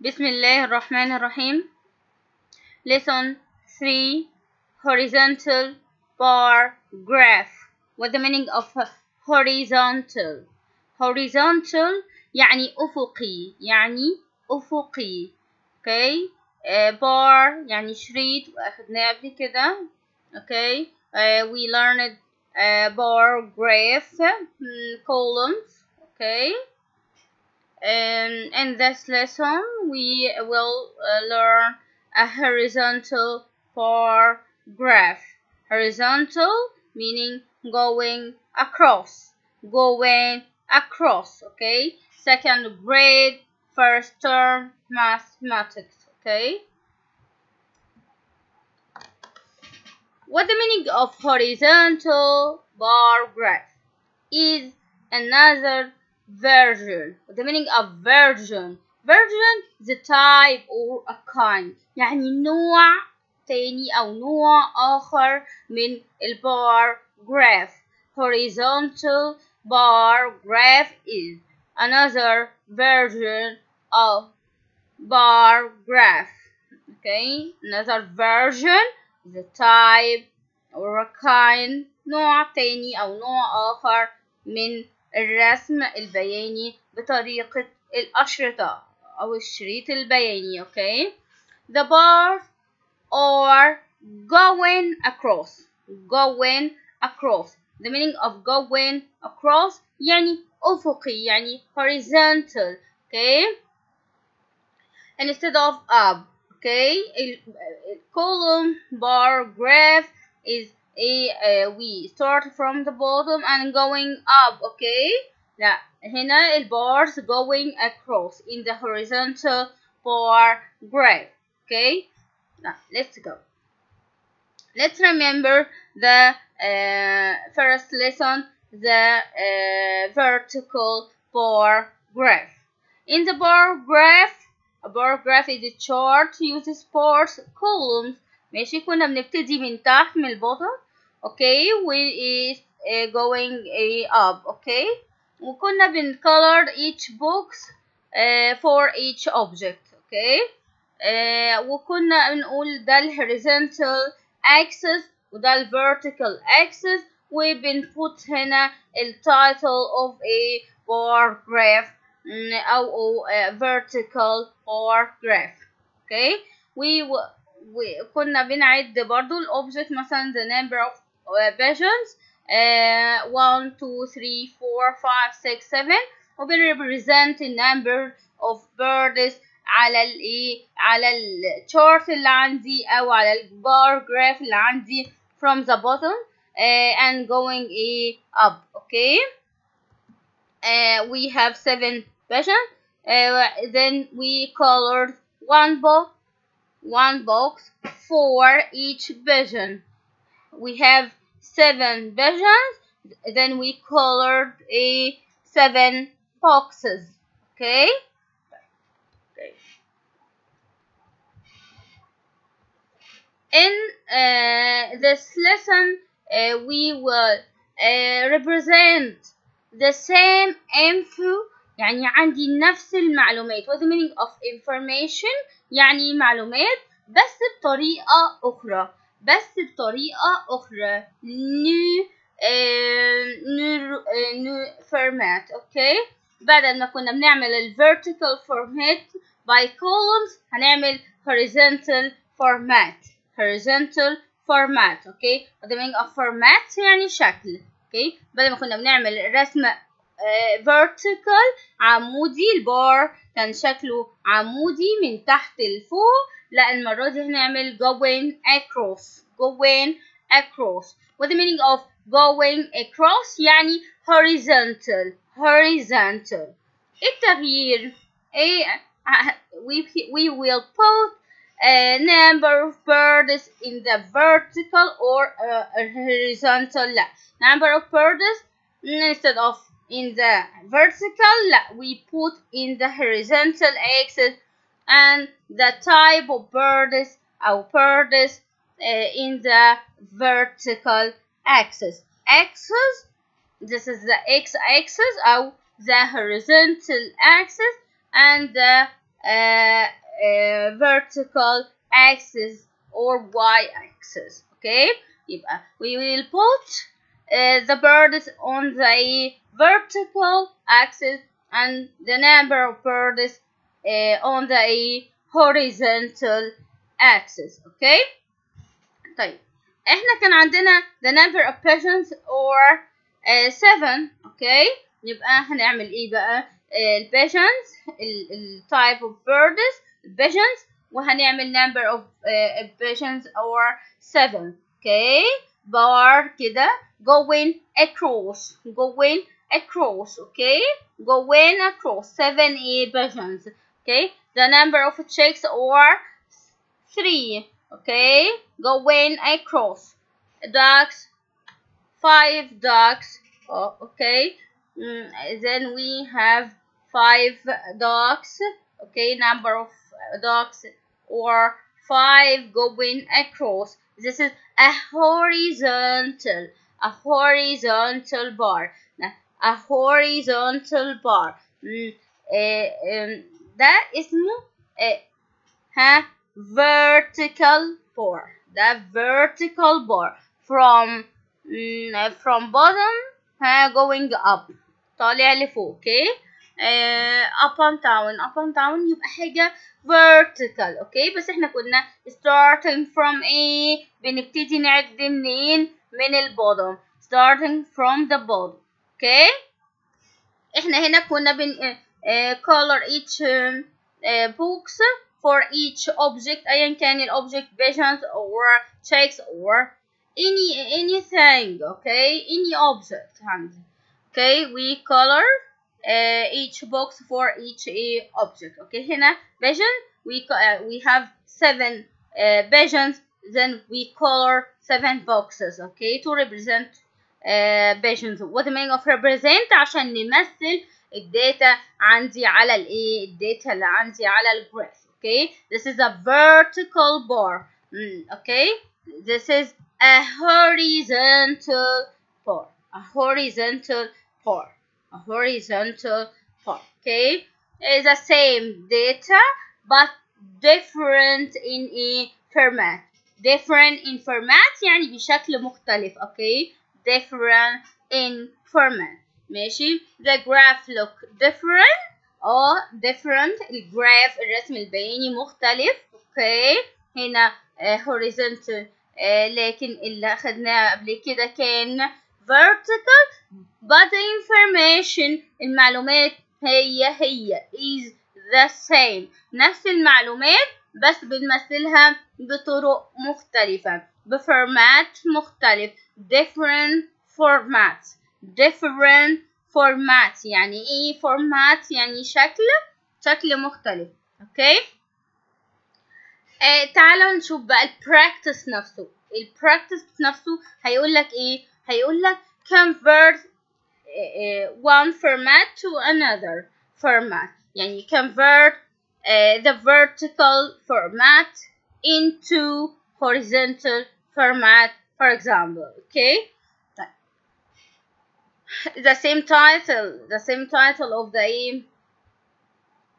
بسم الله الرحمن الرحيم Lesson 3 Horizontal bar graph What the meaning of horizontal Horizontal يعني أفقي يعني أفقي Okay uh, bar يعني شريط وأخدناه قبل كده Okay uh, We learned uh, bar graph mm, columns Okay and in this lesson we will uh, learn a horizontal bar graph. Horizontal meaning going across. Going across okay? Second grade first term mathematics okay? What the meaning of horizontal bar graph? Is another version the meaning of version version the type or a kind يعني نوع تاني أو نوع آخر من البار graph horizontal bar graph is another version of bar graph okay another version the type or a kind نوع تاني أو نوع آخر من الرسم البياني بطريقة الأشرطة أو الشريط البياني okay the bars are going across going across the meaning of going across يعني أفقي يعني horizontal okay instead of up okay column bar graph is uh, we start from the bottom and going up okay لا هنا البارز going across in the horizontal bar graph okay now let's go let's remember the uh, first lesson the uh, vertical bar graph in the bar graph a bar graph is a chart uses bars columns ماشي كنا بنبتدي من تحت من البottom okay we is uh, going uh, up okay وكنا بنcolor each box uh, for each object okay uh, وكنا بنقول ده ال horizontal axis وده ال vertical axis وبنput هنا ال title of a bar graph أو, أو uh, vertical bar graph okay we وكنا بنعد برضو الأوبجكت مثلا the number of visions uh, 1 2 3 4 5 6 7 وبن represent the number of birds على الايه على الشارت اللي عندي او على البار جراف اللي عندي from the bottom uh, and going uh, up okay uh, we have seven vision uh, then we colored one box one box for each vision we have seven visions then we colored a seven boxes okay okay in uh, this lesson uh, we will uh, represent the same info يعني عندي نفس المعلومات what the meaning of information يعني معلومات بس بطريقة أخرى بس بطريقة أخرى uh, new uh, new format أوكي بدل ما كنا بنعمل ال vertical format by columns هنعمل horizontal format horizontal format أوكي the meaning of format يعني شكل أوكي بدل ما كنا بنعمل رسمة uh, vertical عمودي البار كان شكله عمودي من تحت لفوق لا المرة دي هنعمل going across going across what the meaning of going across يعني horizontal horizontal التغيير ايه we, we will put a number of birds in the vertical or uh, horizontal لا number of birds instead of in the vertical we put in the horizontal axis and the type of birds our birds uh, eh, in the vertical axis. Axis this is the x-axis or the horizontal axis and the uh, uh, vertical axis or y-axis okay? Uh, we will put uh, the birds on the vertical axis and the number of birds uh, on the horizontal axis okay طيب احنا كان عندنا the number of pigeons or uh, seven okay يبقى هنعمل ايه بقى ال pigeons ال, ال type of birds pigeons وهنعمل number of uh, pigeons or seven okay bar كده going across going across okay going across seven a pigeons okay the number of chicks or three okay going across ducks five ducks oh, okay mm, then we have five ducks okay number of ducks or five going across this is a horizontal a horizontal bar a horizontal bar mm, eh, um, ده اسمه eh, ها vertical bar ده vertical bar from mm, from bottom ها going up طالع لفوق اوكي okay? uh, up and down up and down يبقى حاجة vertical اوكي okay? بس احنا كنا starting from A بنبتدي نعد منين من البottom starting from the bottom اوكي okay? احنا هنا كنا بن uh, color each um, uh, books for each object أيا كان الobject visions or checks or any anything okay any object عندي okay we color uh, each box for each uh, object okay هنا vision we uh, we have seven uh, visions then we color seven boxes okay to represent uh, visions what the meaning of represent عشان نمثل الداتا عندي على الايه الداتا اللي عندي على الجراف okay this is a vertical bar mm, okay this is a horizontal bar a horizontal bar a horizontal bar okay it's the same data but different in a format different in format يعني بشكل مختلف okay different in format ماشي the graph look different اه different الجراف الرسم البياني مختلف اوكي هنا uh, horizontal uh, لكن اللي اخدناه قبل كده كان vertical but the information المعلومات هي هي is the same. نفس المعلومات بس بنمثلها بطرق مختلفة. بفورمات مختلف. different formats different format يعني إيه format يعني شكل شكل مختلف. أوكي آه تعالوا نشوف بقى البراكتس نفسه. البراكتس نفسه هيقول لك إيه؟ هيقول لك convert one format to another format. يعني convert the vertical format into horizontal format for example. Okay? the same title the same title of the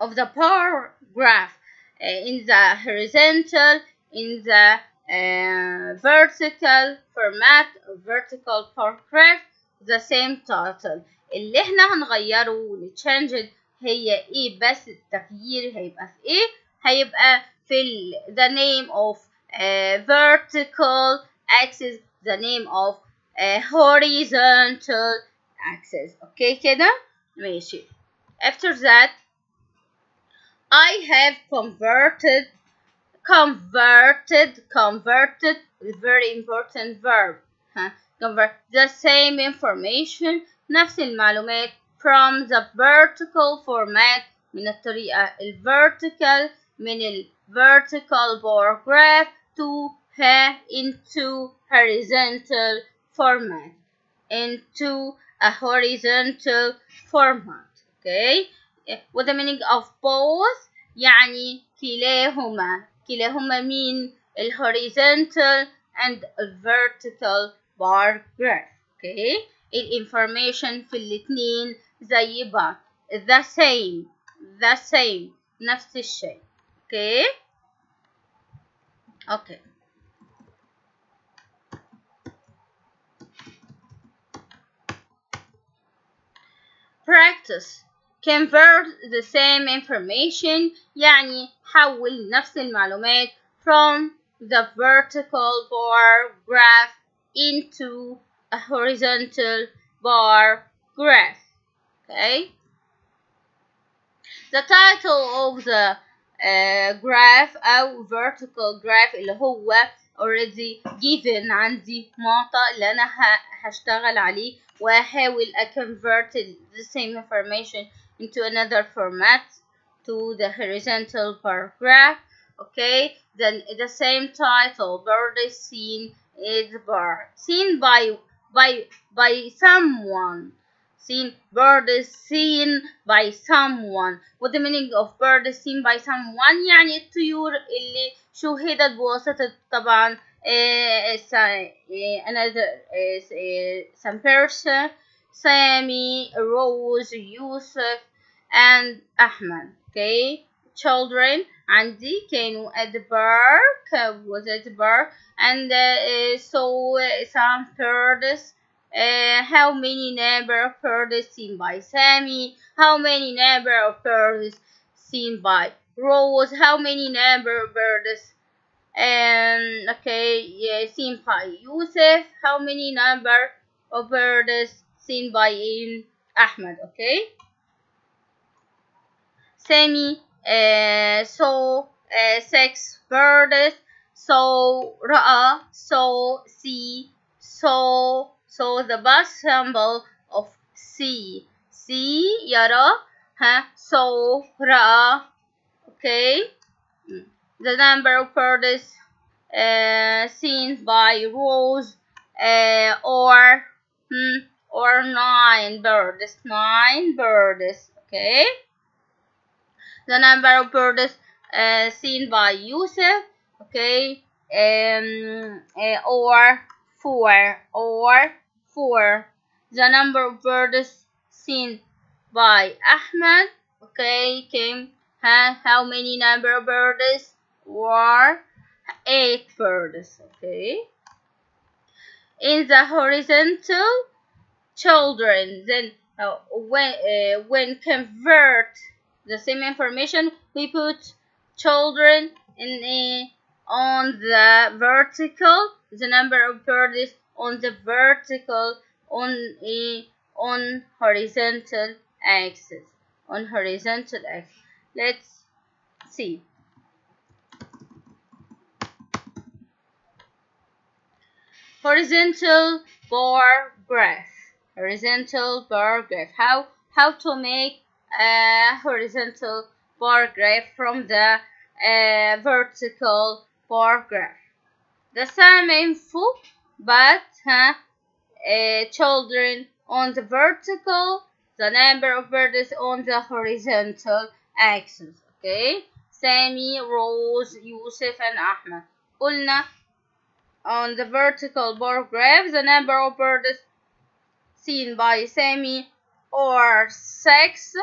of the bar graph in the horizontal in the uh, vertical format vertical paragraph the same title اللي احنا هنغيره ونتشنج هي ايه بس التغيير هيبقى في ايه هيبقى في ال the name of uh, vertical axis the name of uh, horizontal axis اوكي كده ماشي after that I have converted converted converted very important verb huh? convert the same information نفس المعلومات from the vertical format من الطريقة ال vertical من ال vertical bar graph to her into horizontal format into a horizontal format okay what the meaning of both يعني كلاهما كلاهما مين ال horizontal and vertical bar graph okay الانفورميشن في الاتنين زي بعض the same the same نفس الشيء اوكي اوكي practice convert the same information يعني حول نفس المعلومات from the vertical bar graph into a horizontal bar graph okay the title of the uh, graph أو vertical graph اللي هو already given عندي معطى اللي أنا هشتغل عليه وأحاول أ convert the same information into another format to the horizontal bar graph okay? Then the same title birthday seen is bar seen by by by someone. Seen is seen by someone. What the meaning of bird is seen by someone? يعني الطيور اللي شوهدت بواسطة طبعا another some person Sammy Rose Yusuf and Ahmed okay children عندي كانوا at the bar was at the bar and uh, saw some birds uh, how many number of birds seen by Sammy how many number of birds seen by Rose how many number of birds um okay yeah, seen by Yusuf how many number of birds seen by in Ahmed okay semi eh, uh, so uh, eh, six birds so ra so si so so the bus symbol of si si yara huh? so ra okay the number of birds uh, seen by Rose uh, or hmm, or nine birds nine birds okay the number of birds uh, seen by Yusuf okay um, uh, or four or four. The number of birds seen by Ahmed okay came huh, how many number of birds? Were eight birds okay. In the horizontal children then uh, when uh, when convert the same information we put children in a on the vertical the number of birds on the vertical on a on horizontal axis on horizontal axis. Let's see. Horizontal bar graph. Horizontal bar graph. How how to make a horizontal bar graph from the uh, vertical bar graph the same info but huh, uh, children on the vertical the number of birds on the horizontal axis okay Sammy, Rose, Yusuf and Ahmed قلنا on the vertical bar graph the number of birds seen by Sammy or six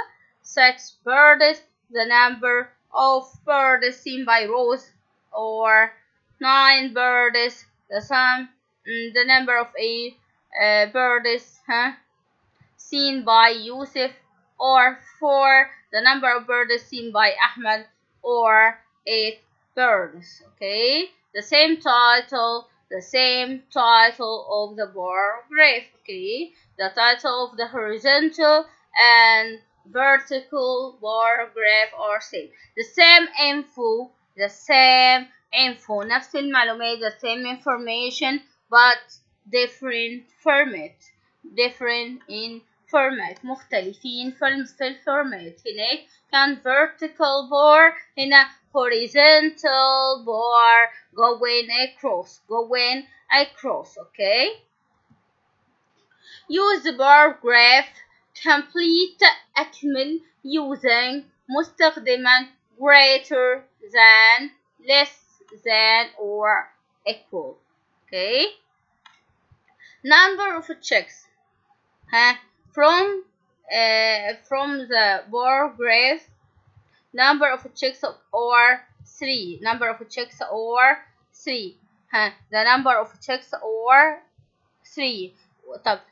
six birds the number of birds seen by Rose or nine birds the sum the number of eight uh, birds huh, seen by Yusuf or four the number of birds seen by Ahmed or eight birds okay? The same title the same title of the graph okay? The title of the horizontal and vertical bar graph are same the same info the same info نفس المعلومات the same information but different format different in format مختلفين في الفورمات هناك كان vertical bar هنا horizontal bar going across going across okay use the bar graph complete action using مستخدما greater than less than or equal. Okay? Number of checks. Huh? from uh, from the bar graph number of checks or three. Number of checks or three. Huh? the number of checks or three.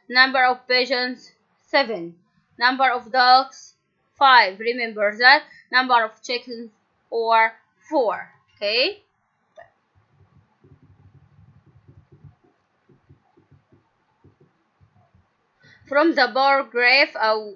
Number of patients 7. Number of dogs, 5. Remember that. Number of chickens, or 4. Okay? from the bar graph او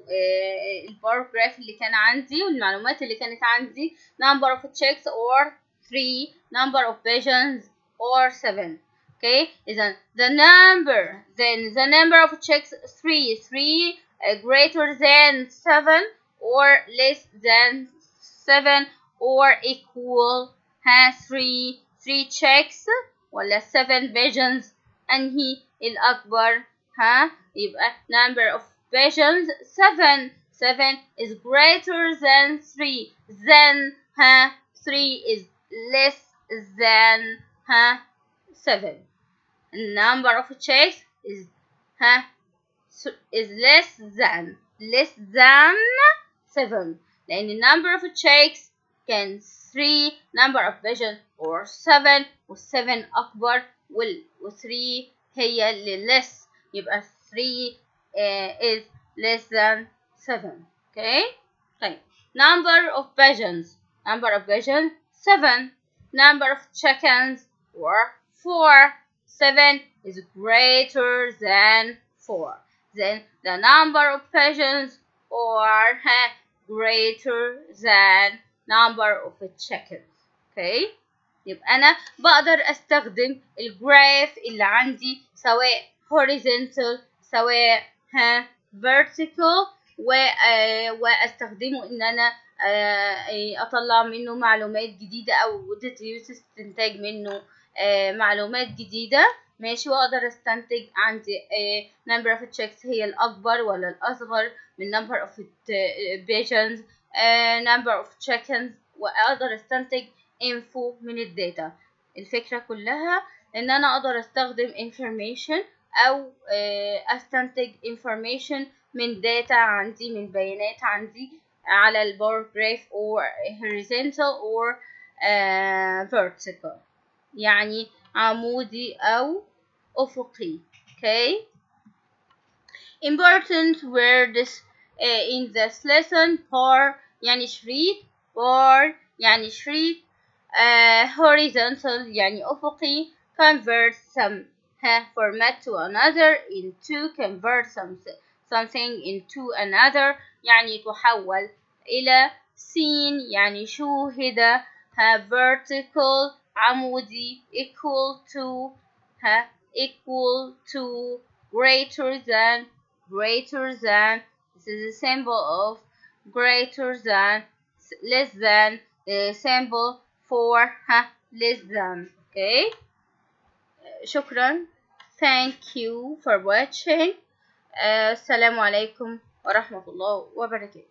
bar graph اللي كان عندي والمعلومات اللي كانت عندي number of chicks or 3 number of pigeons or 7 okay اذا the number then the number of chicks 3 3 greater than seven or less than seven or equal has three three chicks ولا seven pigeons أنهي الأكبر ها يبقى number of pigeons seven seven is greater than three then ها three is less than ها seven number of chicks is ها is less than less than seven لأن number of chicks can three number of pigeons or seven والseven أكبر وال three هي اللي less يبقى 3 uh, is less than 7 okay طيب number of pigeons number of pigeons 7 number of chickens or 4 7 is greater than 4 then the number of pigeons or greater than number of chickens okay? يبقى أنا بقدر أستخدم الجراف اللي عندي سواء horizontal سواء ها vertical و وأستخدمه إن أنا أطلع منه معلومات جديدة أو استنتاج منه معلومات جديدة. ماشي واقدر استنتج عندي number of chicks هي الأكبر ولا الأصغر من number of pigeons number of chickens وأقدر استنتج info من الداتا. الفكرة كلها إن أنا أقدر أستخدم information أو أستنتج information من داتا عندي من بيانات عندي على البار جراف or horizontal or uh, vertical. يعني عمودي أو افقي okay important words uh, in this lesson bar يعني شريط bar يعني شريط uh, horizontal يعني افقي convert some have format to another into convert some, something into another يعني تحول إلى seen يعني شوهد have vertical عمودي equal to have equal to greater than greater than this is a symbol of greater than less than the symbol for ha, less than okay شكرا thank you for watching السلام عليكم ورحمة الله وبركاته